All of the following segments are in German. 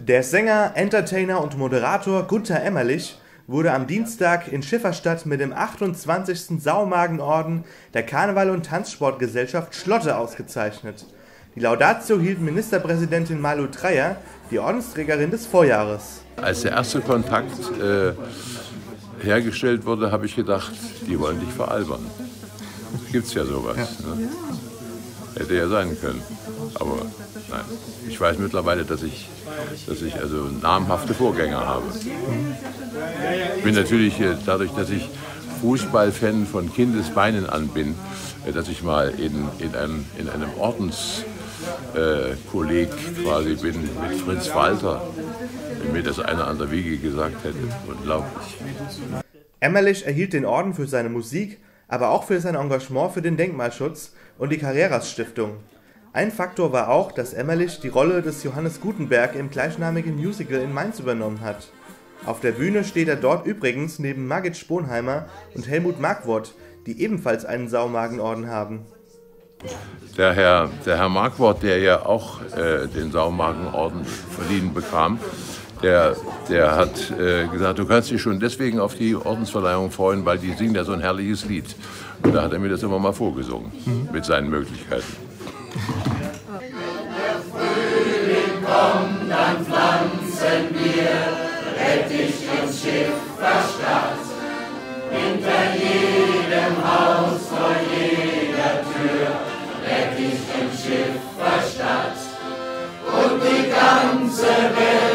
Der Sänger, Entertainer und Moderator Gunther Emmerlich wurde am Dienstag in Schifferstadt mit dem 28. Saumagenorden der Karneval- und Tanzsportgesellschaft Schlotte ausgezeichnet. Die Laudatio hielt Ministerpräsidentin Malu Dreyer, die Ordensträgerin des Vorjahres. Als der erste Kontakt äh, hergestellt wurde, habe ich gedacht, die wollen dich veralbern. Gibt es ja sowas. Ja. Ne? Hätte ja sein können. Aber nein, ich weiß mittlerweile, dass ich, dass ich also namhafte Vorgänger habe. Ich bin natürlich äh, dadurch, dass ich Fußballfan von Kindesbeinen an bin, äh, dass ich mal in, in, einem, in einem Ordenskolleg äh, quasi bin mit Fritz Walter, wenn mir das einer an der Wiege gesagt hätte. Unglaublich. Emmerlich erhielt den Orden für seine Musik, aber auch für sein Engagement für den Denkmalschutz und die Carreras Stiftung. Ein Faktor war auch, dass Emmerlich die Rolle des Johannes Gutenberg im gleichnamigen Musical in Mainz übernommen hat. Auf der Bühne steht er dort übrigens neben Margit Sponheimer und Helmut Markwort, die ebenfalls einen Saumagenorden haben. Der Herr, der Herr Markwort, der ja auch äh, den Saumagenorden verliehen bekam, der, der hat äh, gesagt, du kannst dich schon deswegen auf die Ordensverleihung freuen, weil die singen ja so ein herrliches Lied. Und da hat er mir das immer mal vorgesungen, mhm. mit seinen Möglichkeiten. Der Frühling kommt, dann pflanzen wir Rettich ins Schifferstadt. Hinter jedem Haus, vor jeder Tür, Rettich im Schifferstadt. Und die ganze Welt,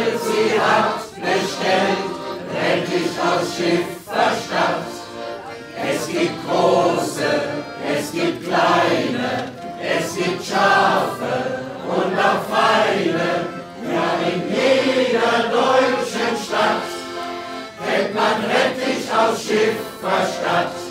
Schifferstadt. Es gibt große, es gibt kleine, es gibt Schafe und auch Feine, ja in jeder deutschen Stadt kennt man Rettich aus Schiff verstanden.